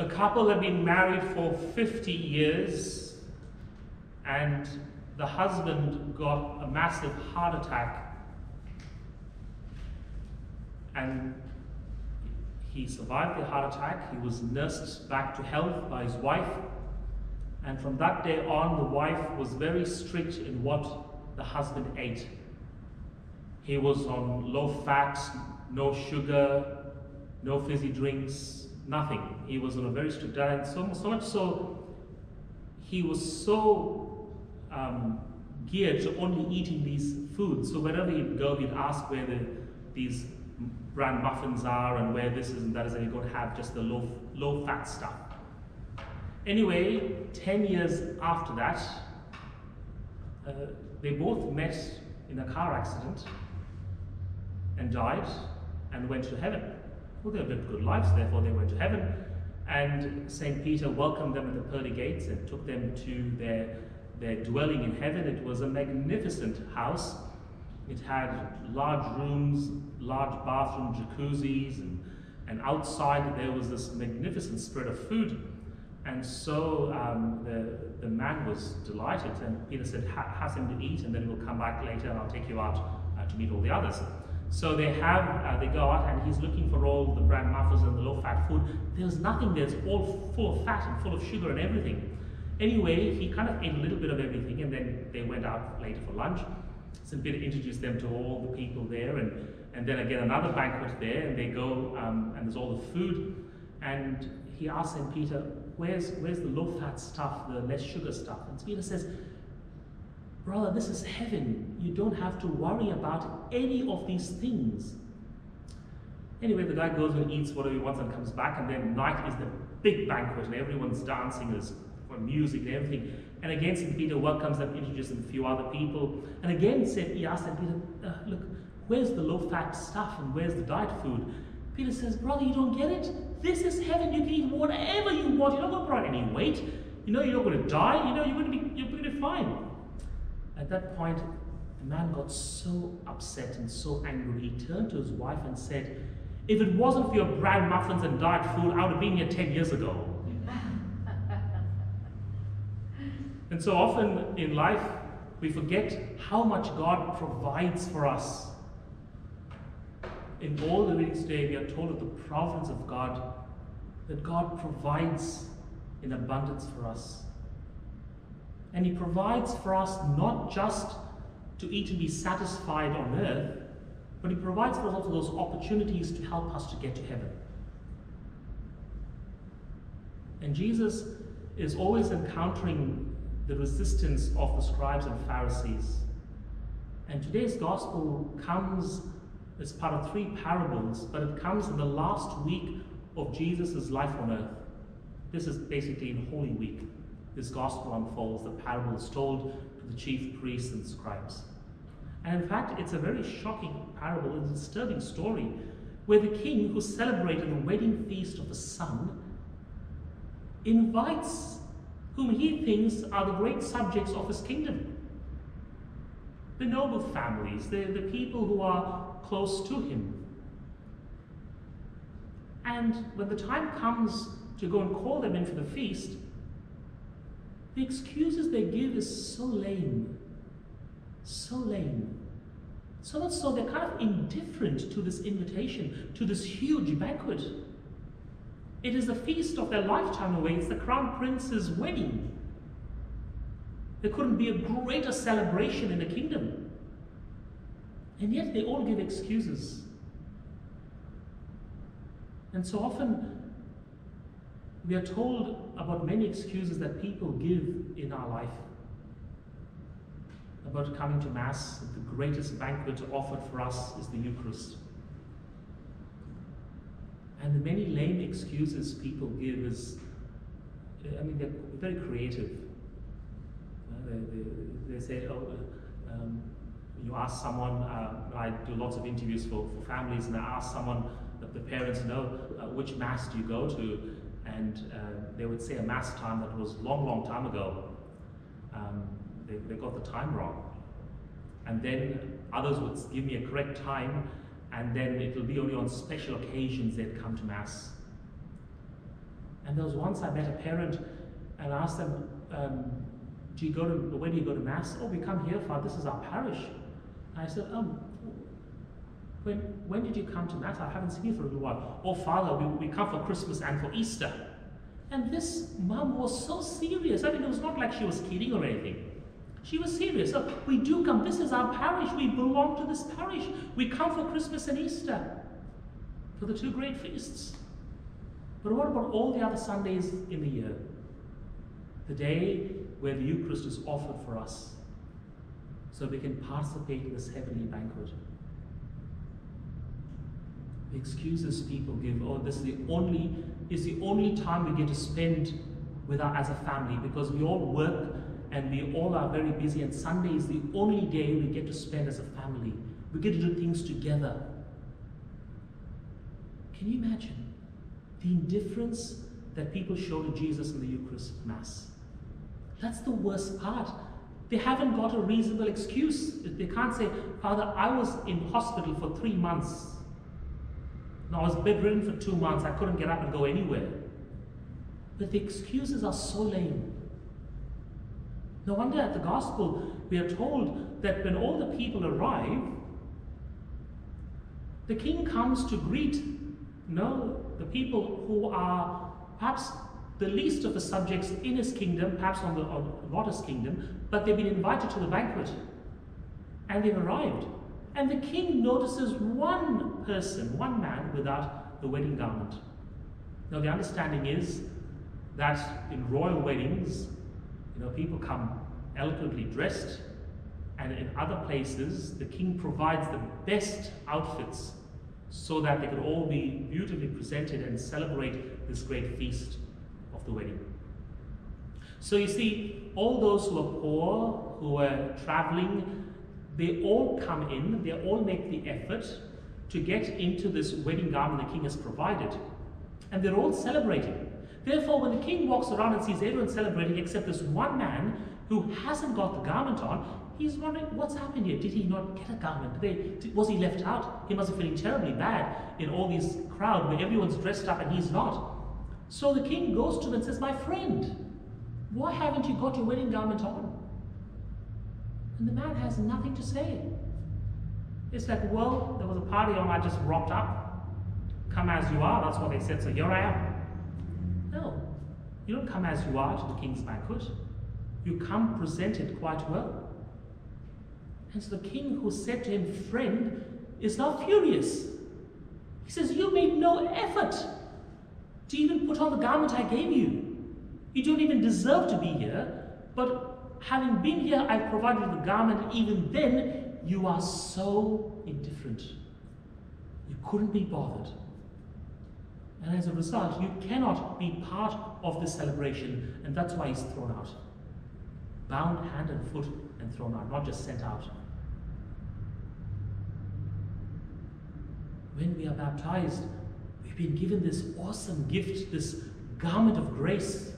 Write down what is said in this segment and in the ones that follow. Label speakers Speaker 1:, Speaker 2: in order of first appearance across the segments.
Speaker 1: A couple had been married for 50 years and the husband got a massive heart attack and he survived the heart attack. He was nursed back to health by his wife. And from that day on, the wife was very strict in what the husband ate. He was on low fat, no sugar, no fizzy drinks, nothing. He was on a very strict diet, so, so much so, he was so um, geared to only eating these foods. So wherever he'd go, he'd ask where the, these bran muffins are and where this is and that is, and he'd go and have just the low, low fat stuff. Anyway, 10 years after that, uh, they both met in a car accident and died and went to heaven. Well, they lived good lives, therefore they went to heaven. And St. Peter welcomed them at the pearly gates and took them to their, their dwelling in heaven. It was a magnificent house. It had large rooms, large bathroom jacuzzis, and, and outside there was this magnificent spread of food. And so um, the, the man was delighted, and Peter said, Have him to eat, and then we'll come back later and I'll take you out uh, to meet all the others. So they have, uh, they go out and he's looking for all the bran muffins and the low fat food. There's nothing there, it's all full of fat and full of sugar and everything. Anyway, he kind of ate a little bit of everything and then they went out later for lunch. St. Peter introduced them to all the people there and, and then again another banquet there and they go um, and there's all the food and he asks St. Peter, where's, where's the low fat stuff, the less sugar stuff? And St. Peter says, Brother, this is heaven. You don't have to worry about any of these things. Anyway, the guy goes and eats whatever he wants and comes back, and then night is the big banquet, and everyone's dancing, there's music and everything. And again, St. Peter welcomes them, introduces them a few other people. And again, said, he asked St. Peter, uh, look, where's the low-fat stuff and where's the diet food? Peter says, brother, you don't get it? This is heaven. You can eat whatever you want. You're not going to put on any weight. You know you're not going to die. You know you're going to be, you're going to be fine. At that point, the man got so upset and so angry, he turned to his wife and said, If it wasn't for your bran muffins and diet food, I would have been here 10 years ago. and so often in life, we forget how much God provides for us. In all the readings today, we are told of the providence of God, that God provides in abundance for us. And He provides for us not just to eat and be satisfied on earth, but He provides for us also those opportunities to help us to get to heaven. And Jesus is always encountering the resistance of the scribes and Pharisees. And today's gospel comes as part of three parables, but it comes in the last week of Jesus' life on earth. This is basically in Holy Week this gospel unfolds, the parable is told to the chief priests and scribes. And in fact, it's a very shocking parable, a disturbing story, where the king who celebrated the wedding feast of the son invites whom he thinks are the great subjects of his kingdom. The noble families, the, the people who are close to him. And when the time comes to go and call them in for the feast, the excuses they give is so lame. So lame. So much so they're kind of indifferent to this invitation, to this huge banquet. It is the feast of their lifetime away. It's the crown prince's wedding. There couldn't be a greater celebration in the kingdom. And yet they all give excuses. And so often we are told about many excuses that people give in our life about coming to Mass. The greatest banquet offered for us is the Eucharist. And the many lame excuses people give is, I mean, they're very creative. Uh, they, they, they, say, oh, uh, um, you ask someone, uh, I do lots of interviews for, for families, and I ask someone, that the parents know, uh, which Mass do you go to? And uh, they would say a mass time that was long, long time ago. Um, they, they got the time wrong. And then others would give me a correct time, and then it will be only on special occasions they'd come to mass. And there was once I met a parent and asked them, um, do you go to, where do you go to Mass? Oh, we come here, Father, this is our parish. And I said, um, when, when did you come to Mass? I haven't seen you for a little while. Oh, Father, we, we come for Christmas and for Easter. And this mum was so serious. I mean, it was not like she was kidding or anything. She was serious. So we do come. This is our parish. We belong to this parish. We come for Christmas and Easter, for the two great feasts. But what about all the other Sundays in the year? The day where the Eucharist is offered for us, so we can participate in this heavenly banquet. Excuses people give, oh, this is the only is the only time we get to spend with our as a family because we all work and we all are very busy and Sunday is the only day we get to spend as a family. We get to do things together. Can you imagine the indifference that people show to Jesus in the Eucharist Mass? That's the worst part. They haven't got a reasonable excuse. They can't say, Father, I was in hospital for three months. No, I was bedridden for two months. I couldn't get up and go anywhere. But the excuses are so lame. No wonder at the gospel we are told that when all the people arrive, the king comes to greet know, the people who are perhaps the least of the subjects in his kingdom, perhaps on the on Lotus kingdom, but they've been invited to the banquet and they've arrived. And the king notices one person, one man, without the wedding garment. Now, the understanding is that in royal weddings, you know, people come eloquently dressed, and in other places, the king provides the best outfits so that they could all be beautifully presented and celebrate this great feast of the wedding. So you see, all those who are poor, who are traveling, they all come in, they all make the effort to get into this wedding garment the king has provided. And they're all celebrating. Therefore, when the king walks around and sees everyone celebrating except this one man who hasn't got the garment on, he's wondering what's happened here. Did he not get a garment? They, was he left out? He must be feeling terribly bad in all this crowd where everyone's dressed up and he's not. So the king goes to him and says, My friend, why haven't you got your wedding garment on? And the man has nothing to say. It's like, well, there was a party on, I just rocked up. Come as you are, that's what they said, so here I am. No, you don't come as you are to the king's banquet. You come presented quite well. And so the king who said to him, friend, is now furious. He says, you made no effort to even put on the garment I gave you. You don't even deserve to be here, but having been here, I've provided the garment. Even then, you are so indifferent. You couldn't be bothered. And as a result, you cannot be part of the celebration, and that's why he's thrown out. Bound hand and foot and thrown out, not just sent out. When we are baptized, we've been given this awesome gift, this garment of grace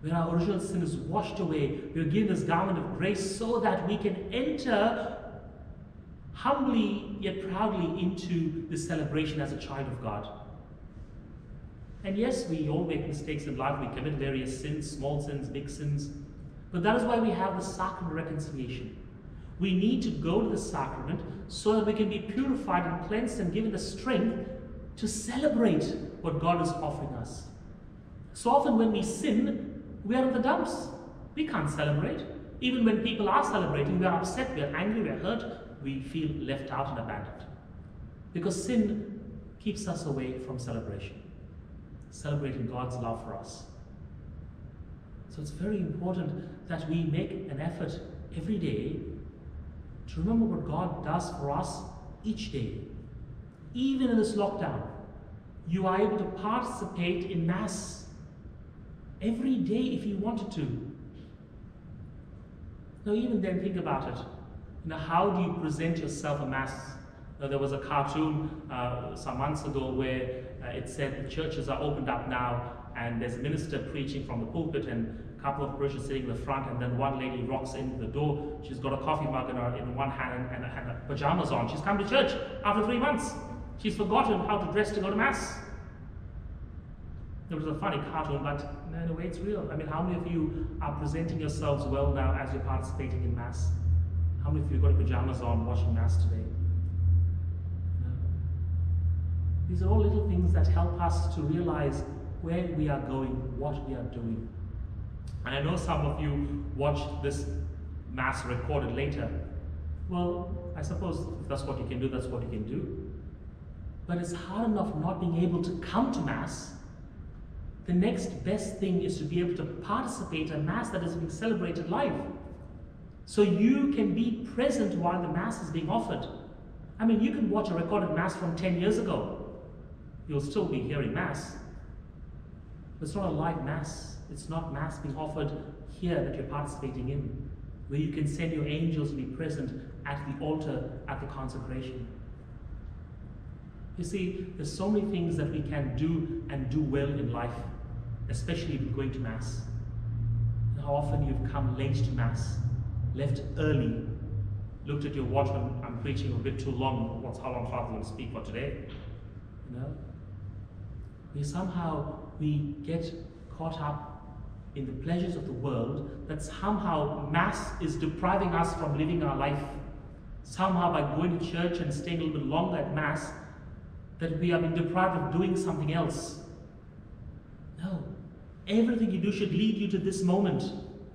Speaker 1: when our original sin is washed away, we are given this garment of grace so that we can enter humbly yet proudly into this celebration as a child of God. And yes, we all make mistakes in life. We commit various sins, small sins, big sins. But that is why we have the sacrament of reconciliation. We need to go to the sacrament so that we can be purified and cleansed and given the strength to celebrate what God is offering us. So often when we sin, we are in the dumps. We can't celebrate. Even when people are celebrating, we are upset, we are angry, we are hurt, we feel left out and abandoned. Because sin keeps us away from celebration, celebrating God's love for us. So it's very important that we make an effort every day to remember what God does for us each day. Even in this lockdown, you are able to participate in Mass every day if you wanted to. Now, even then, think about it. You know, how do you present yourself a mass? Now, there was a cartoon uh, some months ago where uh, it said the churches are opened up now, and there's a minister preaching from the pulpit, and a couple of parishioners sitting in the front, and then one lady rocks in the door. She's got a coffee mug in, her, in one hand and, and, and pajamas on. She's come to church after three months. She's forgotten how to dress to go to mass. It was a funny cartoon, but a way it's real. I mean, how many of you are presenting yourselves well now as you're participating in Mass? How many of you got pajamas on watching Mass today? No. These are all little things that help us to realize where we are going, what we are doing. And I know some of you watched this Mass recorded later. Well, I suppose if that's what you can do, that's what you can do. But it's hard enough not being able to come to Mass the next best thing is to be able to participate in Mass that is being celebrated live. So you can be present while the Mass is being offered. I mean, you can watch a recorded Mass from 10 years ago. You'll still be hearing Mass. But it's not a live Mass. It's not Mass being offered here that you're participating in, where you can send your angels to be present at the altar at the consecration. You see, there's so many things that we can do and do well in life especially if you're going to Mass. How often you've come late to Mass, left early, looked at your watch when I'm preaching a bit too long, what's how long Father will speak for today? You know? We somehow we get caught up in the pleasures of the world that somehow Mass is depriving us from living our life. Somehow by going to church and staying a little bit longer at Mass, that we are being deprived of doing something else. No. Everything you do should lead you to this moment,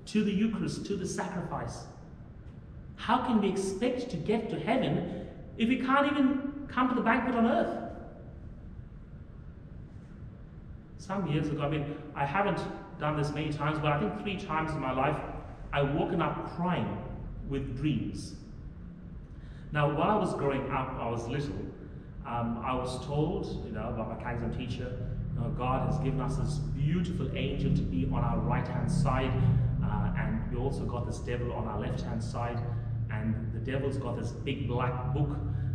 Speaker 1: to the Eucharist, to the sacrifice. How can we expect to get to heaven if we can't even come to the banquet on earth? Some years ago, I mean, I haven't done this many times, but I think three times in my life, I've woken up crying with dreams. Now, while I was growing up, I was little, um, I was told, you know, by my catechism teacher, uh, God has given us this beautiful angel to be on our right hand side, uh, and we also got this devil on our left hand side, and the devil's got this big black book,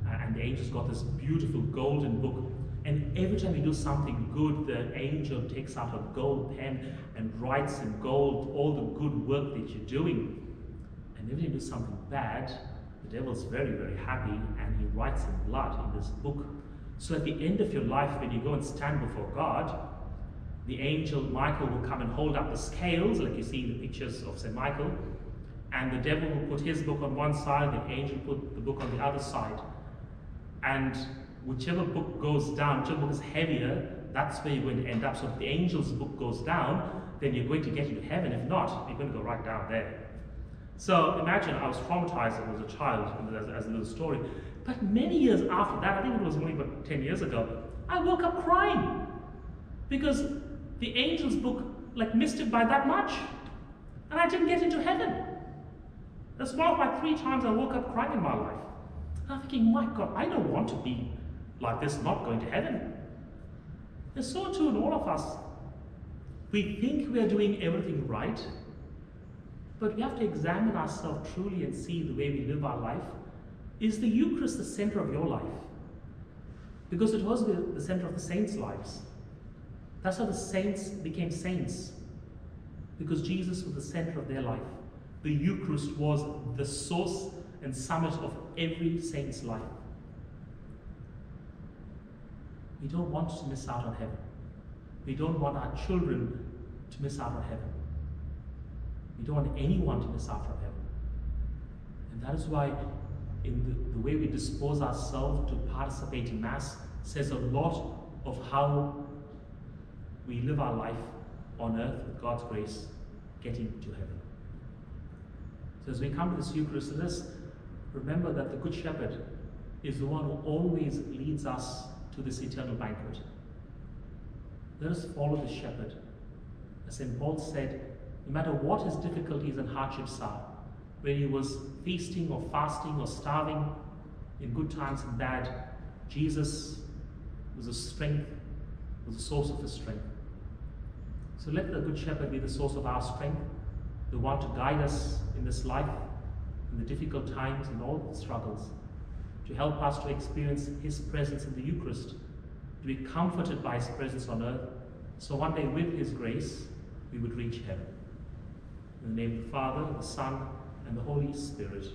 Speaker 1: uh, and the angel's got this beautiful golden book. And every time you do something good, the angel takes out a gold pen and writes in gold all the good work that you're doing. And if you do something bad, the devil's very, very happy and he writes in blood in this book so at the end of your life, when you go and stand before God, the angel Michael will come and hold up the scales, like you see in the pictures of St. Michael, and the devil will put his book on one side, the angel put the book on the other side. And whichever book goes down, whichever book is heavier, that's where you're going to end up. So if the angel's book goes down, then you're going to get into heaven. If not, you're going to go right down there. So imagine I was traumatized as a child, as, as a little story. But many years after that, I think it was only about 10 years ago, I woke up crying because the angel's book like missed it by that much. And I didn't get into heaven. That's one of my three times I woke up crying in my life. I'm thinking, my God, I don't want to be like this, not going to heaven. And so too in all of us. We think we are doing everything right, but we have to examine ourselves truly and see the way we live our life is the Eucharist the center of your life? Because it was the center of the saints' lives. That's how the saints became saints. Because Jesus was the center of their life. The Eucharist was the source and summit of every saint's life. We don't want to miss out on heaven. We don't want our children to miss out on heaven. We don't want anyone to miss out on heaven. And that is why in the, the way we dispose ourselves to participate in Mass says a lot of how we live our life on earth with God's grace, getting to heaven. So as we come to this Eucharist, let us remember that the Good Shepherd is the one who always leads us to this eternal banquet. Let us follow the shepherd. As St. Paul said, no matter what his difficulties and hardships are, where he was feasting or fasting or starving in good times and bad, Jesus was a strength, was the source of his strength. So let the Good Shepherd be the source of our strength, the one to guide us in this life, in the difficult times and all the struggles, to help us to experience his presence in the Eucharist, to be comforted by his presence on earth, so one day with his grace we would reach heaven. In the name of the Father, the Son, and the Holy Spirit.